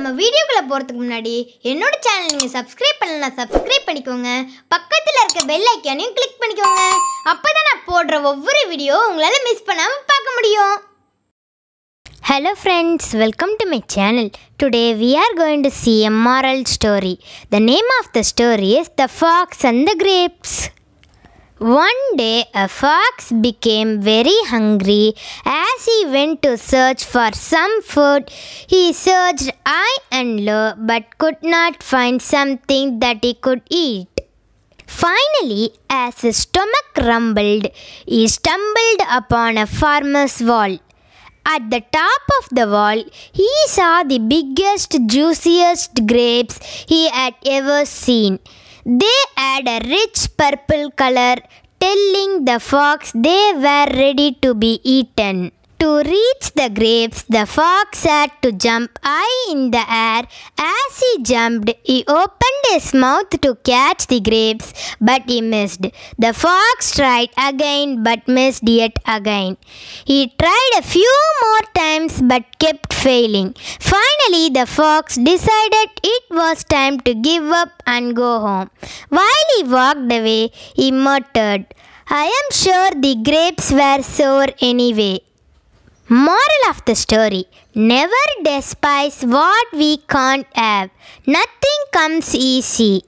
நம்ம வீடியோக்குள்ளே போகிறதுக்கு முன்னாடி என்னோட சேனல் நீங்கள் சப்ஸ்கிரைப் பண்ணலாம் சப்ஸ்கிரைப் பண்ணிக்கோங்க பக்கத்தில் இருக்க பெல் ஐக்கானையும் கிளிக் பண்ணிக்கோங்க அப்போ தான் நான் போடுற ஒவ்வொரு வீடியோ உங்களால் மிஸ் பண்ணாமல் பார்க்க முடியும் Hello friends, welcome to my channel. Today we are going to see a moral story. The name of the story is The Fox and the Grapes. One day a fox became very hungry. As he went to search for some food, he searched high and low but could not find something that he could eat. Finally, as his stomach rumbled, he stumbled upon a farmer's wall. At the top of the wall, he saw the biggest, juiciest grapes he had ever seen. They had a rich purple color, telling the fox they were ready to be eaten. To reach the grapes, the fox had to jump high in the air. As he jumped, he opened his mouth to catch the grapes, but he missed. The fox tried again but missed yet again. He tried a few more times but kept failing. Finally, the fox decided it was time to give up and go home. While he walked away, he muttered, I am sure the grapes were sour anyway. Moral of the story Never despise what we can't have. Nothing comes easy.